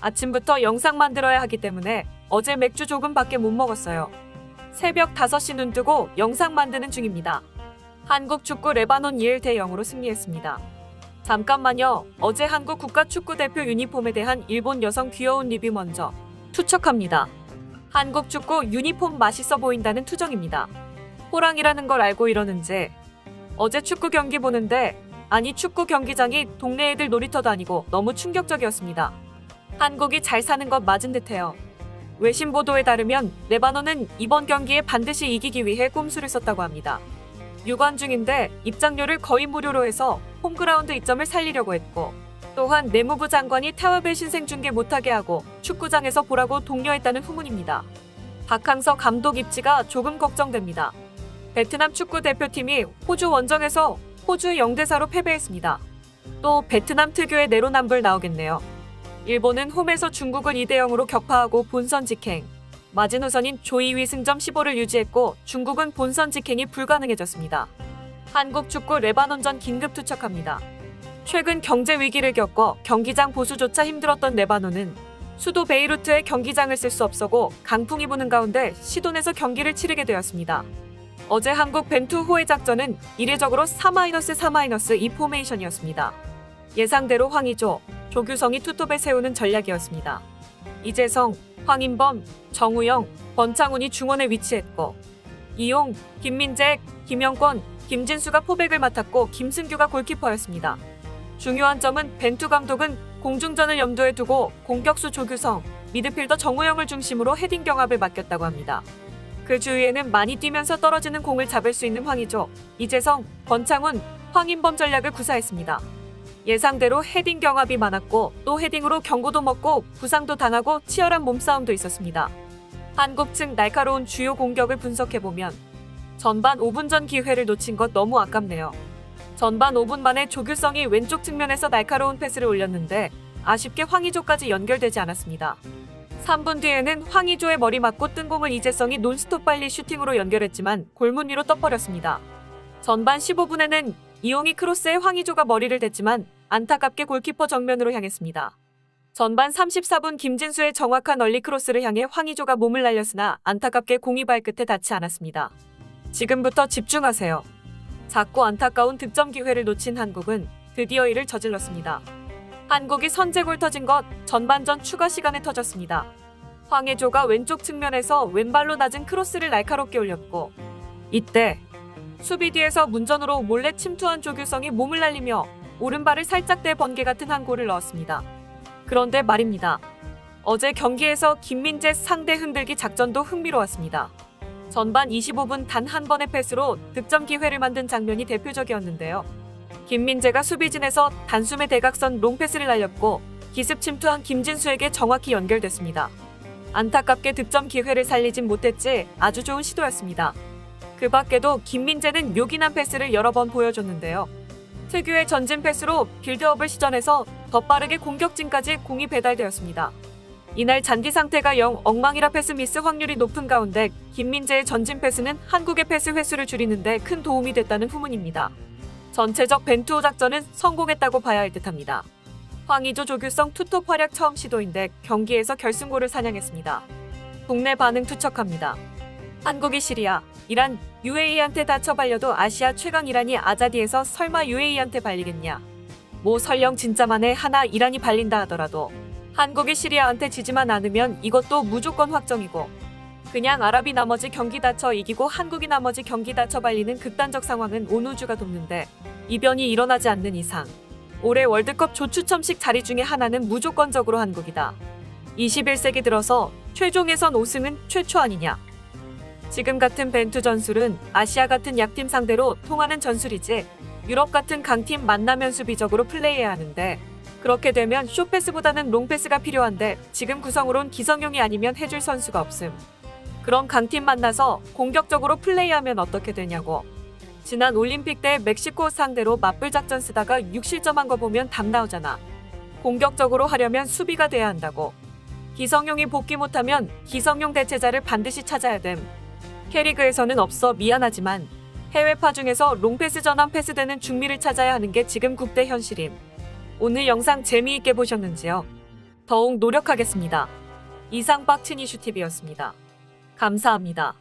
아침부터 영상 만들어야 하기 때문에 어제 맥주 조금밖에 못 먹었어요. 새벽 5시 눈 뜨고 영상 만드는 중입니다. 한국 축구 레바논 1대 0으로 승리했습니다. 잠깐만요. 어제 한국 국가축구대표 유니폼에 대한 일본 여성 귀여운 리뷰 먼저 투척합니다. 한국 축구 유니폼 맛있어 보인다는 투정입니다. 호랑이라는 걸 알고 이러는지 어제 축구 경기 보는데 아니 축구 경기장이 동네 애들 놀이터도 아니고 너무 충격적이었습니다. 한국이 잘 사는 것 맞은 듯해요. 외신 보도에 따르면 레바논은 이번 경기에 반드시 이기기 위해 꼼수를 썼다고 합니다. 유관 중인데 입장료를 거의 무료로 해서 홈그라운드 이점을 살리려고 했고 또한 내무부 장관이 타협의 신생 중계 못하게 하고 축구장에서 보라고 독려했다는 후문입니다. 박항서 감독 입지가 조금 걱정됩니다. 베트남 축구 대표팀이 호주 원정에서 호주 0대4로 패배했습니다. 또 베트남 특유의 내로남불 나오겠네요. 일본은 홈에서 중국을 2대 0으로 격파하고 본선 직행. 마지노선인 조2위 승점 15를 유지했고 중국은 본선 직행이 불가능해졌습니다. 한국 축구 레바논전 긴급 투척합니다. 최근 경제 위기를 겪어 경기장 보수조차 힘들었던 레바논은 수도 베이루트에 경기장을 쓸 수 없었고 강풍이 부는 가운데 시돈에서 경기를 치르게 되었습니다. 어제 한국 벤투 호의 작전은 이례적으로 4-4-2 포메이션이었습니다. 예상대로 황희조, 조규성이 투톱에 세우는 전략이었습니다. 이재성, 황인범, 정우영, 권창훈이 중원에 위치했고 이용, 김민재, 김영권, 김진수가 포백을 맡았고 김승규가 골키퍼였습니다. 중요한 점은 벤투 감독은 공중전을 염두에 두고 공격수 조규성, 미드필더 정우영을 중심으로 헤딩 경합을 맡겼다고 합니다. 그 주위에는 많이 뛰면서 떨어지는 공을 잡을 수 있는 황희조, 이재성, 권창훈, 황인범 전략을 구사했습니다. 예상대로 헤딩 경합이 많았고 또 헤딩으로 경고도 먹고 부상도 당하고 치열한 몸싸움도 있었습니다. 한국 측 날카로운 주요 공격을 분석해보면 전반 5분 전 기회를 놓친 것 너무 아깝네요. 전반 5분 만에 조규성이 왼쪽 측면에서 날카로운 패스를 올렸는데 아쉽게 황희조까지 연결되지 않았습니다. 3분 뒤에는 황희조의 머리 맞고 뜬 공을 이재성이 논스톱 빨리 슈팅으로 연결했지만 골문 위로 떠버렸습니다. 전반 15분에는 이용이 크로스에 황희조가 머리를 댔지만 안타깝게 골키퍼 정면으로 향했습니다. 전반 34분 김진수의 정확한 얼리 크로스를 향해 황희조가 몸을 날렸으나 안타깝게 공이 발끝에 닿지 않았습니다. 지금부터 집중하세요. 작고 안타까운 득점 기회를 놓친 한국은 드디어 이를 저질렀습니다. 한국이 선제골 터진 것 전반전 추가 시간에 터졌습니다. 황혜조가 왼쪽 측면에서 왼발로 낮은 크로스를 날카롭게 올렸고 이때 수비 뒤에서 문전으로 몰래 침투한 조규성이 몸을 날리며 오른발을 살짝 대 번개 같은 한 골을 넣었습니다. 그런데 말입니다. 어제 경기에서 김민재 상대 흔들기 작전도 흥미로웠습니다. 전반 25분 단 한 번의 패스로 득점 기회를 만든 장면이 대표적이었는데요. 김민재가 수비진에서 단숨에 대각선 롱패스를 날렸고 기습 침투한 김진수에게 정확히 연결됐습니다. 안타깝게 득점 기회를 살리진 못했지 아주 좋은 시도였습니다. 그 밖에도 김민재는 요긴한 패스를 여러 번 보여줬는데요. 특유의 전진 패스로 빌드업을 시전해서 더 빠르게 공격진까지 공이 배달되었습니다. 이날 잔디 상태가 영 엉망이라 패스 미스 확률이 높은 가운데 김민재의 전진 패스는 한국의 패스 횟수를 줄이는데 큰 도움이 됐다는 후문입니다. 전체적 벤투호 작전은 성공했다고 봐야 할 듯합니다. 황의조 조규성 투톱 활약 처음 시도인데 경기에서 결승골을 사냥했습니다. 국내 반응 투척합니다. 한국이 시리아, 이란, UAE한테 다 쳐 발려도 아시아 최강 이란이 아자디에서 설마 UAE한테 발리겠냐? 뭐 설령 진짜 만에 하나 이란이 발린다 하더라도 한국이 시리아한테 지지만 않으면 이것도 무조건 확정이고 그냥 아랍이 나머지 경기 다쳐 이기고 한국이 나머지 경기 다쳐 발리는 극단적 상황은 온 우주가 돕는데 이변이 일어나지 않는 이상 올해 월드컵 조추첨식 자리 중에 하나는 무조건적으로 한국이다. 21세기 들어서 최종 예선 5승은 최초 아니냐. 지금 같은 벤투 전술은 아시아 같은 약팀 상대로 통하는 전술이지 유럽 같은 강팀 만나면 수비적으로 플레이해야 하는데 그렇게 되면 쇼패스보다는 롱패스가 필요한데 지금 구성으론 기성용이 아니면 해줄 선수가 없음. 그런 강팀 만나서 공격적으로 플레이하면 어떻게 되냐고. 지난 올림픽 때 멕시코 상대로 맞불 작전 쓰다가 6실점한 거 보면 답 나오잖아. 공격적으로 하려면 수비가 돼야 한다고. 기성용이 복귀 못하면 기성용 대체자를 반드시 찾아야 됨. 캐리그에서는 없어 미안하지만 해외파 중에서 롱패스 전환 패스되는 중미를 찾아야 하는 게 지금 국대 현실임. 오늘 영상 재미있게 보셨는지요? 더욱 노력하겠습니다. 이상 빡친 이슈TV였습니다. 감사합니다.